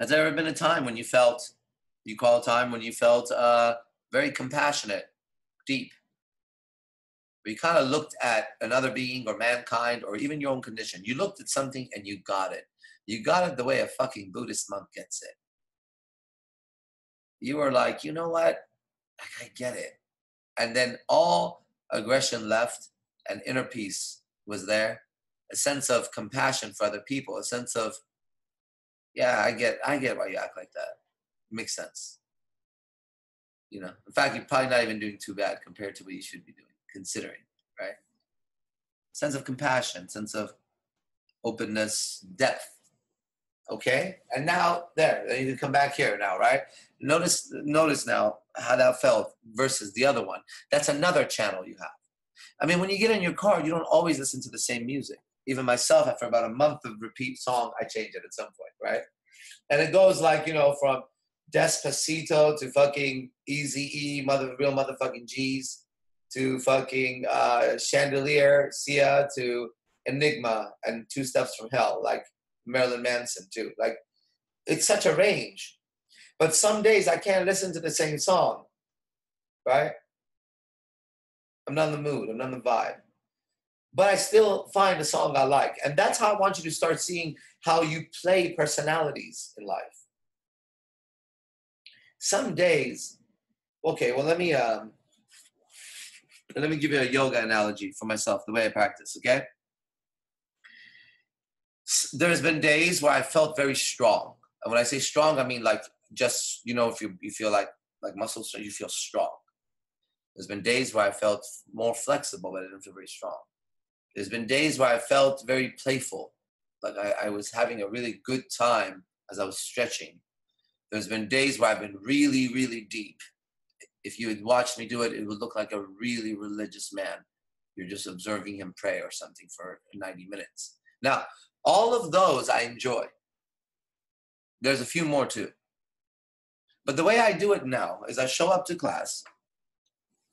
Has there ever been a time when you felt, you call a time when you felt uh, very compassionate, deep? You kind of looked at another being or mankind or even your own condition. You looked at something and you got it. You got it the way a fucking Buddhist monk gets it. You were like, you know what? I get it. And then all aggression left and inner peace was there. A sense of compassion for other people, a sense of, yeah, I get I get why you act like that. It makes sense. You know, in fact, you're probably not even doing too bad compared to what you should be doing, considering, right? Sense of compassion, sense of openness, depth. Okay, and now there, you can come back here now, right? Notice, notice now how that felt versus the other one. That's another channel you have. I mean, when you get in your car, you don't always listen to the same music. Even myself, after about a month of repeat song, I change it at some point, right? And it goes like, you know, from Despacito to fucking Easy E, mother, real motherfucking G's, to fucking uh, Chandelier, Sia, to Enigma, and Two Steps from Hell, like Marilyn Manson, too. Like, it's such a range. But some days I can't listen to the same song, right? I'm not in the mood, I'm not in the vibe. But I still find a song I like. And that's how I want you to start seeing how you play personalities in life. Some days, okay, well let me um let me give you a yoga analogy for myself, the way I practice, okay? There's been days where I felt very strong. And when I say strong, I mean like just, you know, if you, you feel like like muscles, you feel strong. There's been days where I felt more flexible, but I didn't feel very strong. There's been days where I felt very playful, like I, I was having a really good time as I was stretching. There's been days where I've been really, really deep. If you had watched me do it, it would look like a really religious man. You're just observing him pray or something for 90 minutes. Now, all of those I enjoy. There's a few more too. But the way I do it now is I show up to class,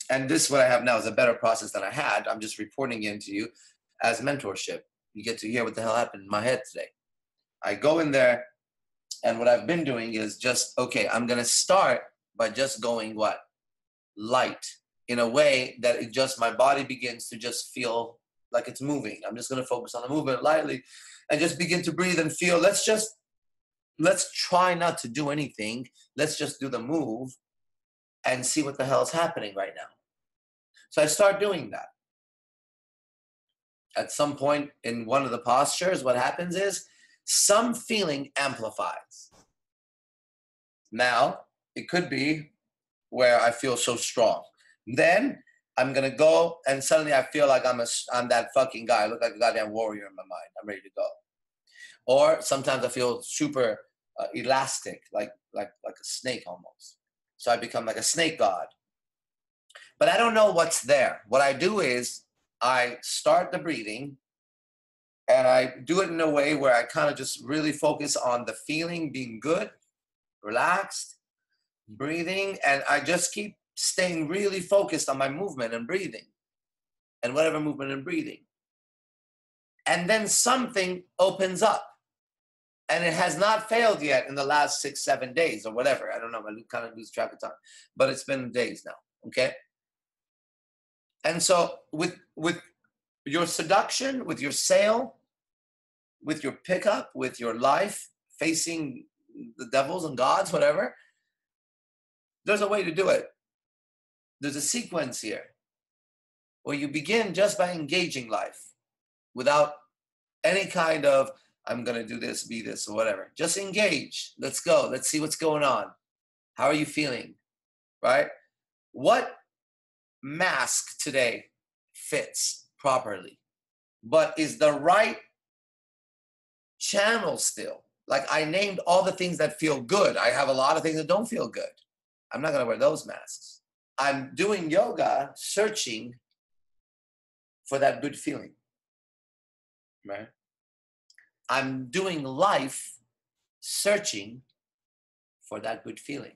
and this what I have now is a better process than I had. I'm just reporting into you as mentorship. You get to hear what the hell happened in my head today. I go in there, and what I've been doing is just okay. I'm gonna start by just going what light in a way that it just my body begins to just feel like it's moving. I'm just gonna focus on the movement lightly, and just begin to breathe and feel. Let's just let's try not to do anything. Let's just do the move and see what the hell is happening right now. So I start doing that. At some point in one of the postures, what happens is some feeling amplifies. Now, it could be where I feel so strong. Then I'm gonna go and suddenly I feel like I'm a I'm that fucking guy. I look like a goddamn warrior in my mind. I'm ready to go. Or sometimes I feel super uh, elastic, like like like a snake almost. So I become like a snake god. But I don't know what's there. What I do is I start the breathing and I do it in a way where I kind of just really focus on the feeling being good, relaxed, breathing, and I just keep staying really focused on my movement and breathing and whatever movement and breathing. And then something opens up and it has not failed yet in the last six, seven days or whatever. I don't know. I kind of lose track of time, but it's been days now. Okay. And so with with your seduction, with your sale, with your pickup, with your life facing the devils and gods, whatever, there's a way to do it. There's a sequence here where you begin just by engaging life without any kind of I'm going to do this, be this, or whatever. Just engage. Let's go. Let's see what's going on. How are you feeling? Right? What mask today fits properly, but is the right channel still? Like I named all the things that feel good. I have a lot of things that don't feel good. I'm not going to wear those masks. I'm doing yoga, searching for that good feeling. Right? I'm doing life searching for that good feeling.